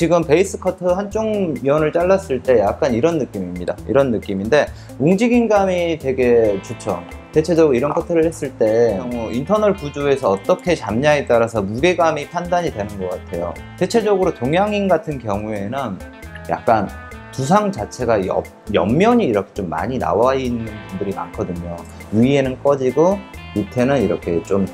지금 베이스 커트 한쪽 면을 잘랐을 때 약간 이런 느낌입니다. 이런 느낌인데 움직임감이 되게 좋죠. 대체적으로 이런 커트를 했을 때 경우 인터널 구조에서 어떻게 잡냐에 따라서 무게감이 판단이 되는 것 같아요. 대체적으로 동양인 같은 경우에는 약간 두상 자체가 옆, 옆면이 이렇게 좀 많이 나와 있는 분들이 많거든요. 위에는 꺼지고 밑에는 이렇게 좀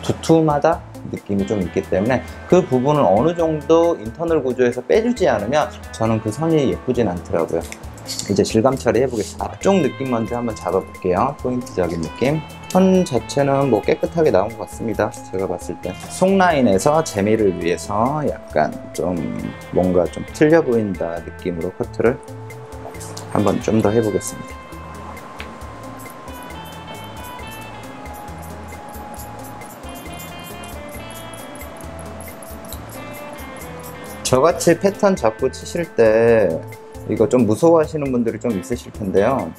두툼하다 느낌이 좀 있기 때문에 그 부분을 어느 정도 인터널 구조에서 빼주지 않으면 저는 그 선이 예쁘진 않더라고요. 이제 질감 처리 해보겠습니다. 앞쪽 느낌 먼저 한번 잡아볼게요. 포인트적인 느낌. 선 자체는 뭐 깨끗하게 나온 것 같습니다. 제가 봤을 때. 속 라인에서 재미를 위해서 약간 좀 뭔가 좀 틀려 보인다 느낌으로 커트를 한번 좀 더 해보겠습니다. 저같이 패턴 잡고 치실 때 이거 좀 무서워하시는 분들이 좀 있으실 텐데요.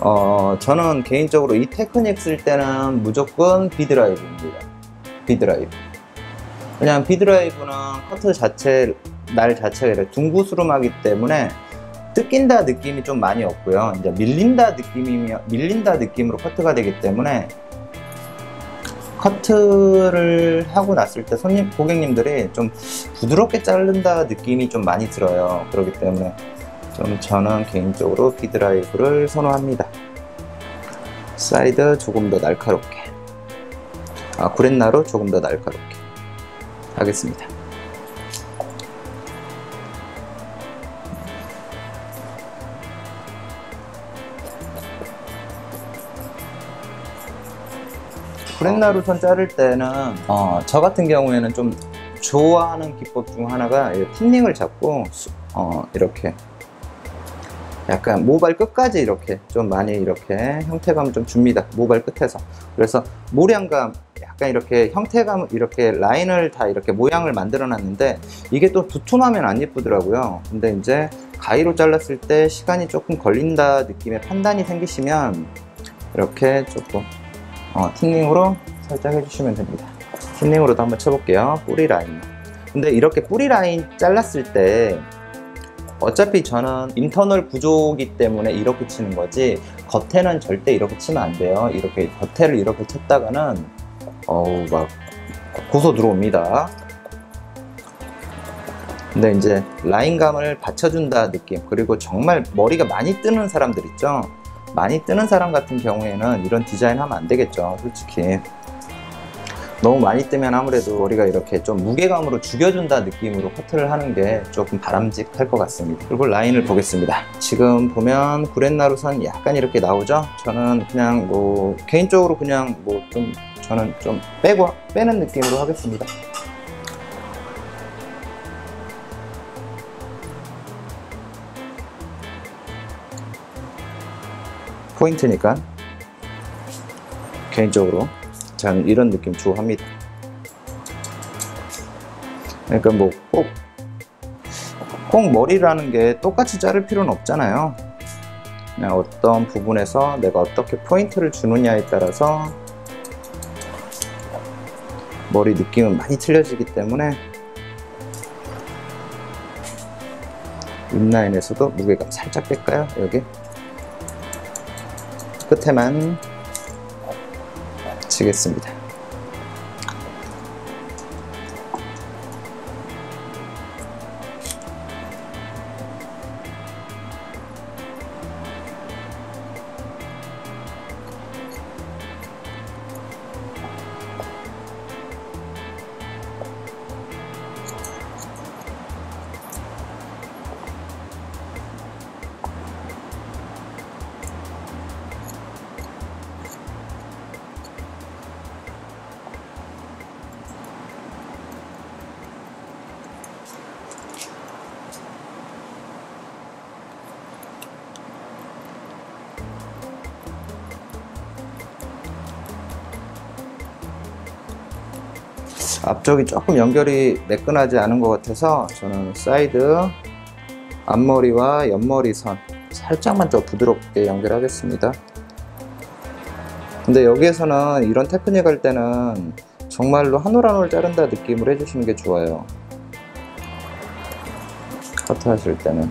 어, 저는 개인적으로 이 테크닉 쓸 때는 무조건 비드라이브입니다. 비드라이브. 그냥 비드라이브는 커트 자체, 날 자체가 이렇게 둥구스름하기 때문에 뜯긴다 느낌이 좀 많이 없고요. 이제 밀린다 느낌이, 밀린다 느낌으로 커트가 되기 때문에 커트를 하고 났을 때 손님, 고객님들이 좀 부드럽게 자른다 느낌이 좀 많이 들어요. 그렇기 때문에 좀 저는 개인적으로 비드라이브를 선호합니다. 사이드 조금 더 날카롭게. 아, 구렛나루 조금 더 날카롭게 하겠습니다. 구렛나루선 자를 때는 어, 저 같은 경우에는 좀 좋아하는 기법 중 하나가 틴닝을 잡고 어, 이렇게 약간 모발 끝까지 이렇게 좀 많이 이렇게 형태감을 좀 줍니다. 모발 끝에서. 그래서 모량감, 약간 이렇게 형태감, 이렇게 라인을 다 이렇게 모양을 만들어 놨는데 이게 또 두툼하면 안 예쁘더라고요. 근데 이제 가위로 잘랐을 때 시간이 조금 걸린다 느낌의 판단이 생기시면 이렇게 조금 어, 틴닝으로 살짝 해주시면 됩니다. 틴닝으로도 한번 쳐볼게요. 뿌리 라인. 근데 이렇게 뿌리 라인 잘랐을 때 어차피 저는 인터널 구조기 때문에 이렇게 치는 거지 겉에는 절대 이렇게 치면 안 돼요. 이렇게 겉에를 이렇게 쳤다가는 어우 막 고소 들어옵니다. 근데 이제 라인감을 받쳐준다 느낌 그리고 정말 머리가 많이 뜨는 사람들 있죠. 많이 뜨는 사람 같은 경우에는 이런 디자인 하면 안 되겠죠 솔직히. 너무 많이 뜨면 아무래도 머리가 이렇게 좀 무게감으로 죽여준다 느낌으로 커트를 하는 게 조금 바람직할 것 같습니다. 그리고 라인을 보겠습니다. 지금 보면 구렛나루선 약간 이렇게 나오죠? 저는 그냥 뭐 개인적으로 그냥 뭐 좀 저는 좀 빼고 빼는 느낌으로 하겠습니다 포인트니까 개인적으로 저는 이런 느낌 좋아합니다. 그러니까 뭐꼭 꼭 머리라는 게 똑같이 자를 필요는 없잖아요. 그냥 어떤 부분에서 내가 어떻게 포인트를 주느냐에 따라서 머리 느낌은 많이 틀려지기 때문에 윗라인에서도 무게감 살짝 뺄까요? 여기 끝에만 치겠습니다. 앞쪽이 조금 연결이 매끈하지 않은 것 같아서 저는 사이드 앞머리와 옆머리 선 살짝만 더 부드럽게 연결하겠습니다. 근데 여기에서는 이런 테크닉 할 때는 정말로 한 올 한 올 자른다 느낌을 해주시는 게 좋아요. 커트 하실 때는.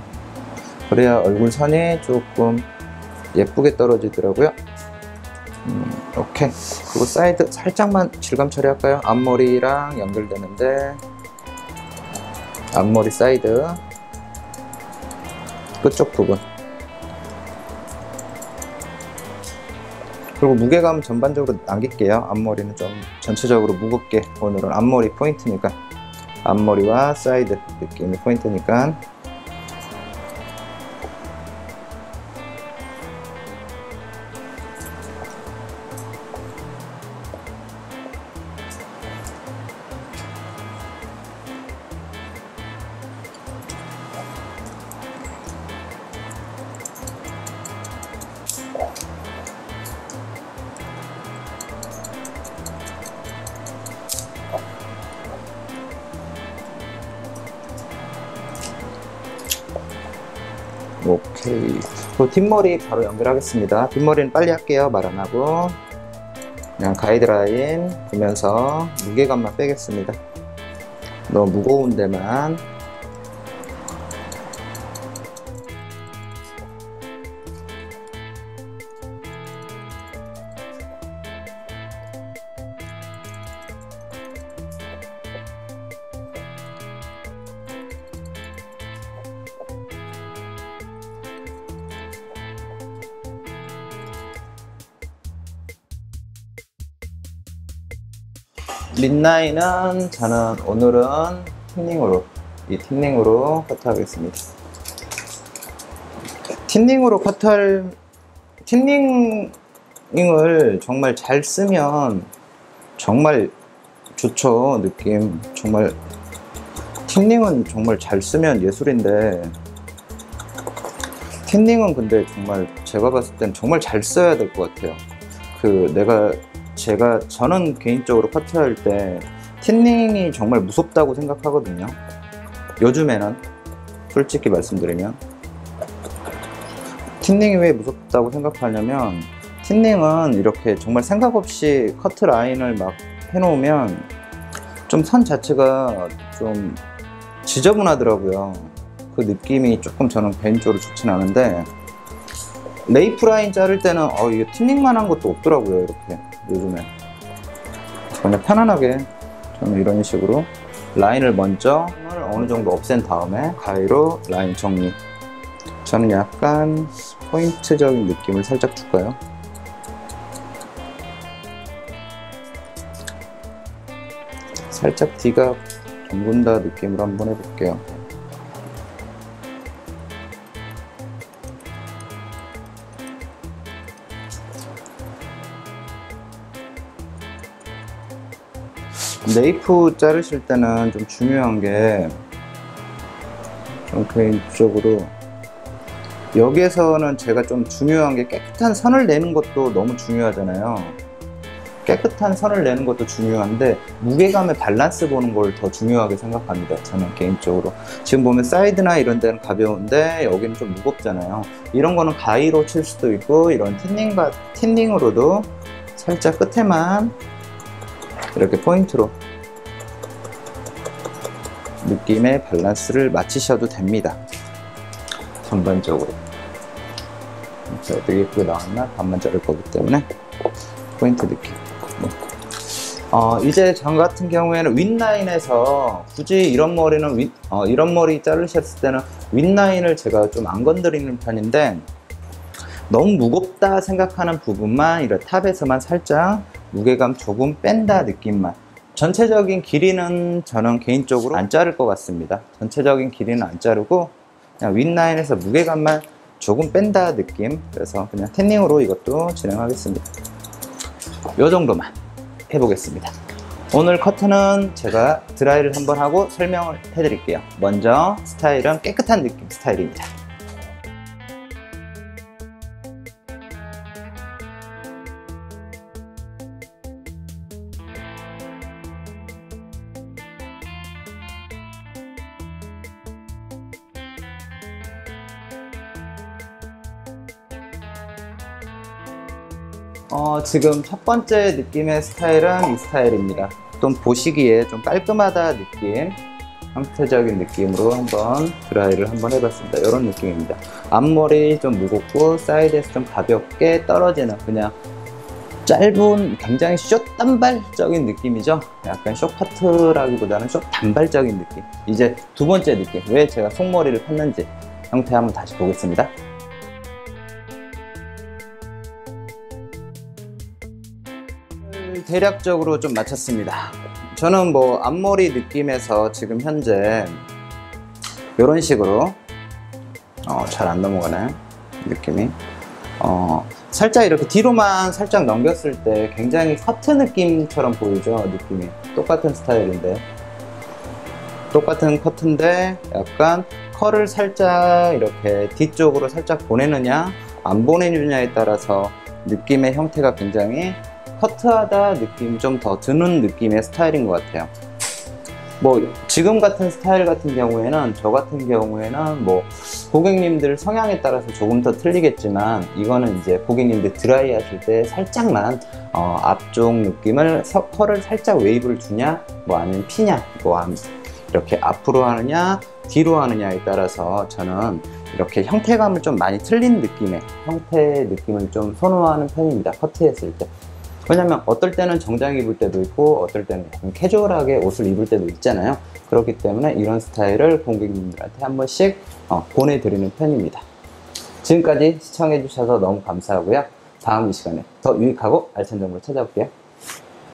그래야 얼굴 선이 조금 예쁘게 떨어지더라고요 음, 오케이 그리고 사이드 살짝만 질감 처리할까요? 앞머리랑 연결되는데 앞머리 사이드 끝쪽 부분. 그리고 무게감 전반적으로 남길게요. 앞머리는 좀 전체적으로 무겁게 오늘은 앞머리 포인트니까. 앞머리와 사이드 느낌이 포인트니까 오케이. 그 뒷머리 바로 연결하겠습니다. 뒷머리는 빨리 할게요. 말 안 하고. 그냥 가이드라인 보면서 무게감만 빼겠습니다. 너무 무거운 데만. 린라인은 저는 오늘은 틴닝으로 이 틴닝으로 커트하겠습니다. 틴닝으로 커트할 틴닝을 정말 잘 쓰면 정말 좋죠 느낌 정말 틴닝은 정말 잘 쓰면 예술인데 틴닝은 근데 정말 제가 봤을 땐 정말 잘 써야 될 것 같아요 그 내가 제가 저는 개인적으로 커트할 때 틴닝이 정말 무섭다고 생각하거든요. 요즘에는 솔직히 말씀드리면 틴닝이 왜 무섭다고 생각하냐면 틴닝은 이렇게 정말 생각 없이 커트 라인을 막 해놓으면 좀 선 자체가 좀 지저분하더라고요. 그 느낌이 조금 저는 개인적으로 좋진 않은데 nape 라인 자를 때는 어 이게 thinning만 한 것도 없더라고요 이렇게. 요즘에. 그냥 편안하게 저는 이런 식으로 라인을 먼저 어느 정도 없앤 다음에 가위로 라인 정리. 저는 약간 포인트적인 느낌을 살짝 줄까요? 살짝 뒤가 둥근다 느낌으로 한번 해볼게요 nape 자르실 때는 좀 중요한 게 좀 개인적으로 여기에서는 제가 좀 중요한 게 깨끗한 선을 내는 것도 너무 중요하잖아요. 깨끗한 선을 내는 것도 중요한데 무게감의 밸런스 보는 걸 더 중요하게 생각합니다. 저는 개인적으로 지금 보면 사이드나 이런 데는 가벼운데 여기는 좀 무겁잖아요. 이런 거는 가위로 칠 수도 있고 이런 thinning과 thinning으로도 살짝 끝에만 이렇게 포인트로 느낌의 밸런스를 맞추셔도 됩니다. 전반적으로. 자, 되게 예쁘게 나왔나? 반만 자를 거기 때문에 포인트 느낌. 네. 어, 이제 전 같은 경우에는 윗라인에서 굳이 이런 머리는 윗, 어, 이런 머리 자르셨을 때는 윗라인을 제가 좀 안 건드리는 편인데 너무 무겁다 생각하는 부분만 이런 탑에서만 살짝 무게감 조금 뺀다 느낌만 전체적인 길이는 저는 개인적으로 안 자를 것 같습니다. 전체적인 길이는 안 자르고 그냥 윗라인에서 무게감만 조금 뺀다 느낌 그래서 그냥 탠닝으로 이것도 진행하겠습니다. 이 정도만 해보겠습니다. 오늘 커트는 제가 드라이를 한번 하고 설명을 해드릴게요. 먼저 스타일은 깨끗한 느낌 스타일입니다. 어, 지금 첫 번째 느낌의 스타일은 이 스타일입니다. 좀 보시기에 좀 깔끔하다 느낌. 형태적인 느낌으로 한번 드라이를 한번 해봤습니다. 이런 느낌입니다. 앞머리 좀 무겁고 사이드에서 좀 가볍게 떨어지는 그냥 짧은 굉장히 숏 단발적인 느낌이죠. 약간 숏 커트라기보다는 숏 단발적인 느낌. 이제 두 번째 느낌. 왜 제가 속머리를 폈는지 형태 한번 다시 보겠습니다. 대략적으로 좀 맞췄습니다. 저는 뭐 앞머리 느낌에서 지금 현재 이런 식으로 어, 잘 안 넘어가네 느낌이? 어, 살짝 이렇게 뒤로만 살짝 넘겼을 때 굉장히 커트 느낌처럼 보이죠? 느낌이. 똑같은 스타일인데. 똑같은 커트인데 약간 컬을 살짝 이렇게 뒤쪽으로 살짝 보내느냐 안 보내느냐에 따라서 느낌의 형태가 굉장히 커트하다 느낌 좀 더 드는 느낌의 스타일인 것 같아요. 뭐 지금 같은 스타일 같은 경우에는 저 같은 경우에는 뭐 고객님들 성향에 따라서 조금 더 틀리겠지만 이거는 이제 고객님들 드라이 하실 때 살짝만 어, 앞쪽 느낌을 서- 컬을 살짝 웨이브를 주냐 뭐 아니면 피냐 뭐 이렇게 앞으로 하느냐 뒤로 하느냐에 따라서 저는 이렇게 형태감을 좀 많이 틀린 느낌의 형태 느낌을 좀 선호하는 편입니다 커트했을 때 왜냐면 어떨 때는 정장 입을 때도 있고 어떨 때는 캐주얼하게 옷을 입을 때도 있잖아요. 그렇기 때문에 이런 스타일을 고객님들한테 한 번씩 어, 보내드리는 편입니다. 지금까지 시청해 주셔서 너무 감사하고요. 다음 이 시간에 더 유익하고 알찬 정보를 찾아볼게요